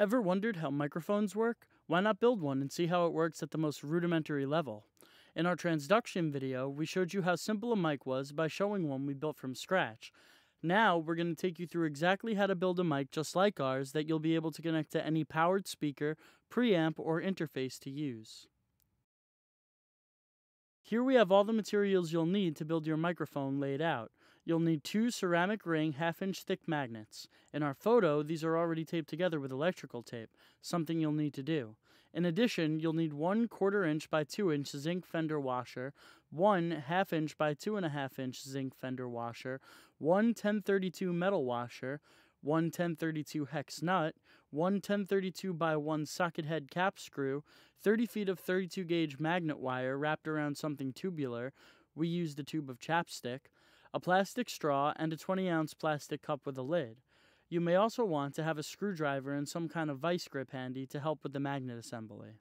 Ever wondered how microphones work? Why not build one and see how it works at the most rudimentary level? In our transduction video, we showed you how simple a mic was by showing one we built from scratch. Now, we're going to take you through exactly how to build a mic just like ours that you'll be able to connect to any powered speaker, preamp, or interface to use. Here we have all the materials you'll need to build your microphone laid out. You'll need two ceramic ring half inch thick magnets. In our photo, these are already taped together with electrical tape, something you'll need to do. In addition, you'll need one quarter inch by two inch zinc fender washer, one half inch by two and a half inch zinc fender washer, one 1032 metal washer, one 1032 hex nut, one 1032 by 1 socket head cap screw, 30 feet of 32 gauge magnet wire wrapped around something tubular, we used a tube of chapstick, a plastic straw, and a 20 ounce plastic cup with a lid. You may also want to have a screwdriver and some kind of vice grip handy to help with the magnet assembly.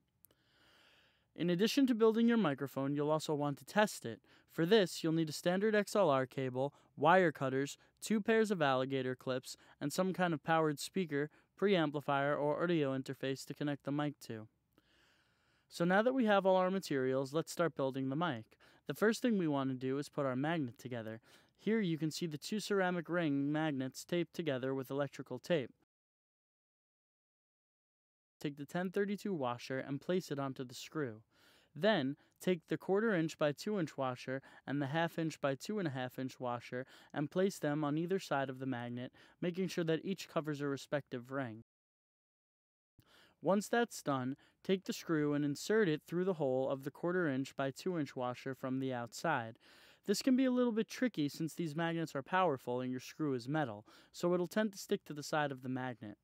In addition to building your microphone, you'll also want to test it. For this, you'll need a standard XLR cable, wire cutters, two pairs of alligator clips, and some kind of powered speaker, preamplifier, or audio interface to connect the mic to. So now that we have all our materials, let's start building the mic. The first thing we want to do is put our magnet together. Here you can see the two ceramic ring magnets taped together with electrical tape. Take the 1032 washer and place it onto the screw. Then, take the quarter inch by 2 inch washer and the half inch by 2.5 inch washer and place them on either side of the magnet, making sure that each covers a respective ring. Once that's done, take the screw and insert it through the hole of the quarter inch by 2 inch washer from the outside. This can be a little bit tricky since these magnets are powerful and your screw is metal, so it'll tend to stick to the side of the magnet.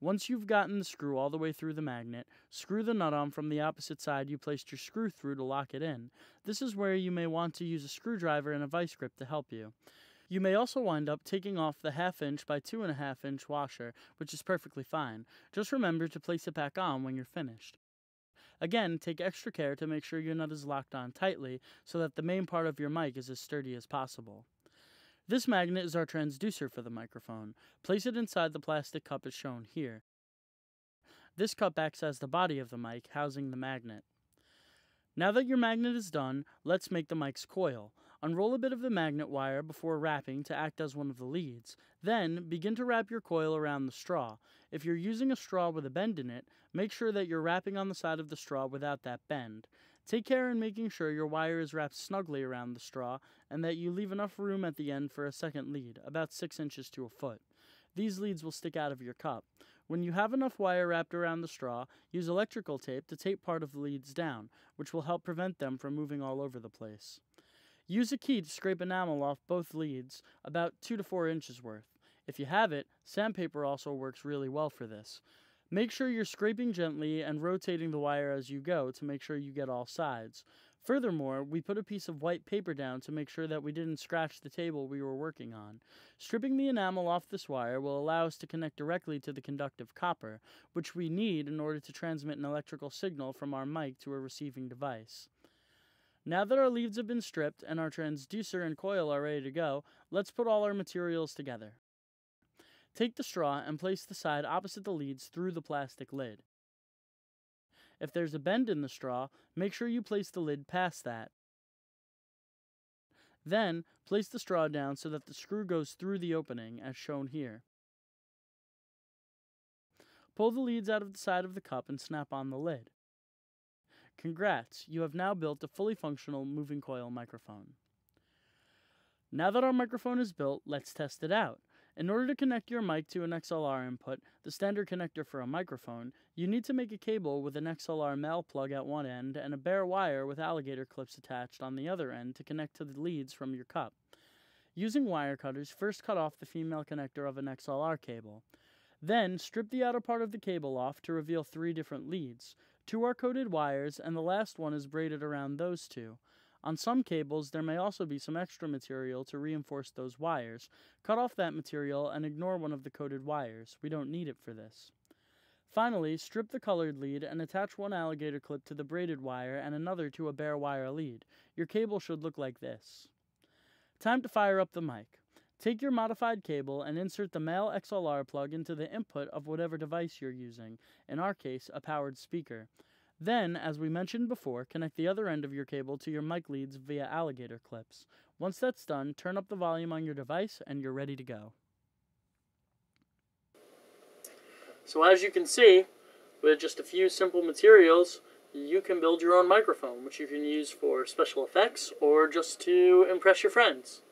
Once you've gotten the screw all the way through the magnet, screw the nut on from the opposite side you placed your screw through to lock it in. This is where you may want to use a screwdriver and a vice grip to help you. You may also wind up taking off the half inch by two and a half inch washer, which is perfectly fine. Just remember to place it back on when you're finished. Again, take extra care to make sure your nut is locked on tightly so that the main part of your mic is as sturdy as possible. This magnet is our transducer for the microphone. Place it inside the plastic cup as shown here. This cup acts as the body of the mic, housing the magnet. Now that your magnet is done, let's make the mic's coil. Unroll a bit of the magnet wire before wrapping to act as one of the leads. Then, begin to wrap your coil around the straw. If you're using a straw with a bend in it, make sure that you're wrapping on the side of the straw without that bend. Take care in making sure your wire is wrapped snugly around the straw and that you leave enough room at the end for a second lead, about 6 inches to a foot. These leads will stick out of your cup. When you have enough wire wrapped around the straw, use electrical tape to tape part of the leads down, which will help prevent them from moving all over the place. Use a key to scrape enamel off both leads, about 2 to 4 inches worth. If you have it, sandpaper also works really well for this. Make sure you're scraping gently and rotating the wire as you go to make sure you get all sides. Furthermore, we put a piece of white paper down to make sure that we didn't scratch the table we were working on. Stripping the enamel off this wire will allow us to connect directly to the conductive copper, which we need in order to transmit an electrical signal from our mic to a receiving device. Now that our leads have been stripped and our transducer and coil are ready to go, let's put all our materials together. Take the straw and place the side opposite the leads through the plastic lid. If there's a bend in the straw, make sure you place the lid past that. Then, place the straw down so that the screw goes through the opening, as shown here. Pull the leads out of the side of the cup and snap on the lid. Congrats, you have now built a fully functional moving coil microphone. Now that our microphone is built, let's test it out. In order to connect your mic to an XLR input, the standard connector for a microphone, you need to make a cable with an XLR male plug at one end and a bare wire with alligator clips attached on the other end to connect to the leads from your cup. Using wire cutters, first cut off the female connector of an XLR cable. Then, strip the outer part of the cable off to reveal three different leads. Two are coated wires, and the last one is braided around those two. On some cables, there may also be some extra material to reinforce those wires. Cut off that material and ignore one of the coated wires. We don't need it for this. Finally, strip the colored lead and attach one alligator clip to the braided wire and another to a bare wire lead. Your cable should look like this. Time to fire up the mic. Take your modified cable and insert the male XLR plug into the input of whatever device you're using, in our case, a powered speaker. Then, as we mentioned before, connect the other end of your cable to your mic leads via alligator clips. Once that's done, turn up the volume on your device and you're ready to go. So as you can see, with just a few simple materials, you can build your own microphone, which you can use for special effects or just to impress your friends.